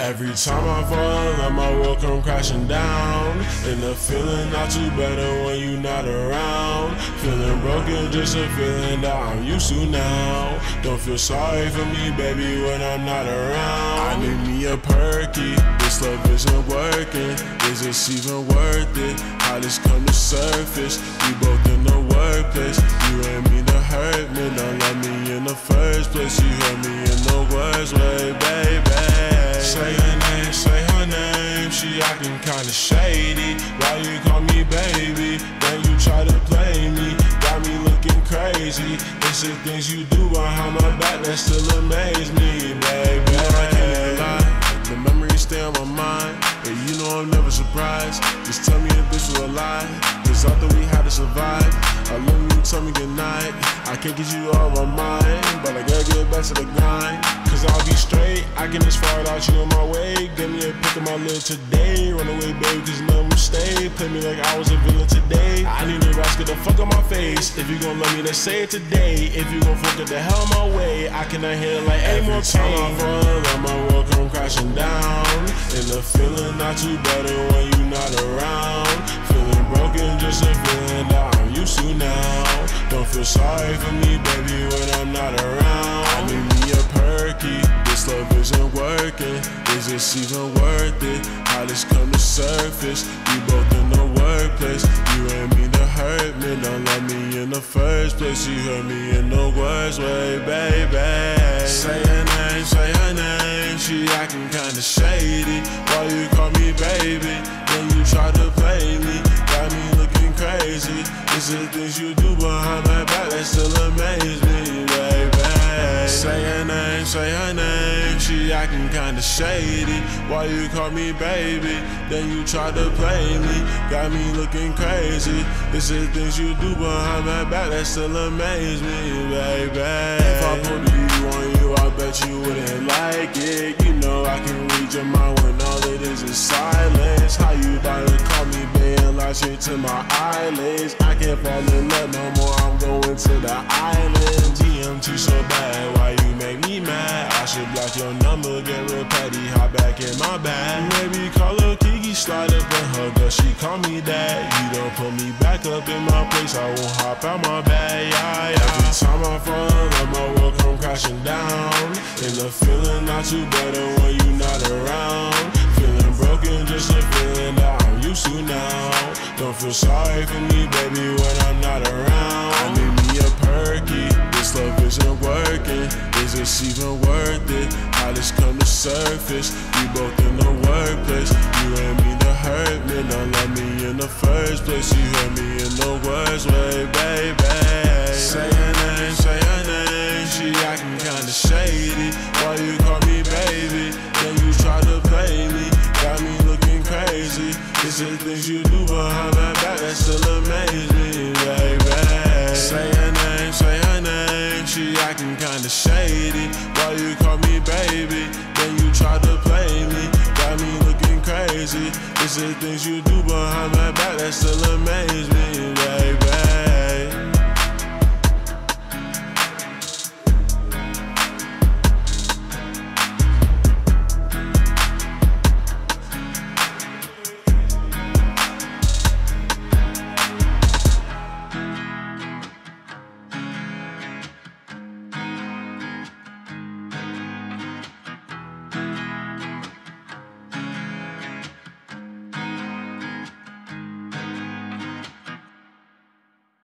Every time I fall love, my world come crashing down. And the feeling not too better when you not around. Feeling broken, just a feeling that I'm used to now. Don't feel sorry for me, baby, when I'm not around. I need me a perky. This love isn't working. Is this even worth it? How this come to surface? We both in the workplace. You ain't mean to hurt me, don't let me in the first place. You hurt me crazy. It's the things you do behind my back that still amaze me, baby. Can't get you off my mind. But I gotta get back to the grind. Cause I'll be straight. I can just far out you on my way. Give me a pick of my live today. Run away, baby, cause none will stay. Play me like I was a villain today. I need a rascal to fuck on my face. If you gon' love me, then say it today. If you gon' fuck it the hell my way, I cannot hear like any more time I fall in love, my world come crashing down. And the feeling not too better when you not around. Feeling broken, just a feeling that I'm used to now. Don't feel sorry for me, baby, when I'm not around. I need me a perky. This love isn't working. Is this even worth it? How this come to surface? We both in the workplace. You ain't mean to hurt me. Don't love me in the first place. You hurt me in the worst way, baby. Say her name, say her name. She acting kinda shady. Why you call me baby? Then you try to crazy. It's the things you do behind my back that still amaze me, baby. Say her name, say her name. She acting kinda shady. Why you call me baby? Then you try to play me. Got me looking crazy. It's the things you do behind my back that still amaze me, baby. If I put you on you, I bet you wouldn't like it. You know I can read your mind to my eyelids? I can't fall in love no more. I'm going to the island. DMT so bad, why you make me mad? I should block your number, get real petty, hop back in my bag. Maybe call her Kiki, slide up hug her. She call me that. You don't put me back up in my place, I won't hop out my bag. Yeah, yeah. Every time I fall in love, my world come crashing down. And the feeling not too better when you not around. For me, baby, when I'm not around. I need me a perky. This love isn't working. Is this even worth it? How this come to surface? We both in the workplace. You ain't me to hurt me. Don't love me in the first place. You hurt me The things you do behind my back that still amaze me, baby. Say her name, say her name. She acting kinda shady. Why you call me baby? Then you try to play me. Got me looking crazy. It's the things you do behind my back that still amaze.